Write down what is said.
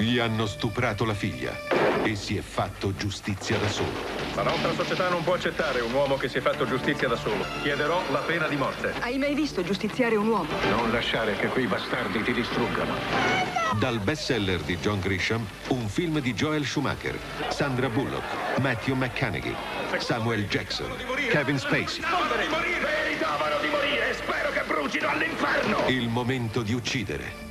Gli hanno stuprato la figlia e si è fatto giustizia da solo. La nostra società non può accettare un uomo che si è fatto giustizia da solo. Chiederò la pena di morte. Hai mai visto giustiziare un uomo? Non lasciare che quei bastardi ti distruggano. Dal bestseller di John Grisham, un film di Joel Schumacher, Sandra Bullock, Matthew McConaughey, Samuel Jackson, Kevin Spacey. Meritavano di morire e spero che brucino all'inferno! Il momento di uccidere.